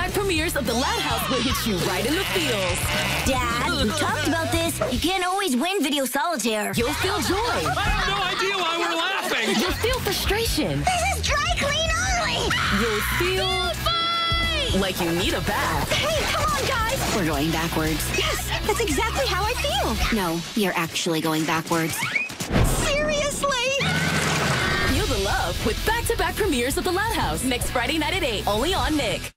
Back premieres of The Loud House will hit you right in the feels. Dad, we talked about this. You can't always win video solitaire. You'll feel joy. I have no idea why we're laughing. You'll feel frustration. This is dry clean only. You'll feel like you need a bath. Hey, come on, guys. We're going backwards. Yes, that's exactly how I feel. No, you're actually going backwards. Seriously? Feel the love with back-to-back premieres of The Loud House next Friday night at 8, only on Nick.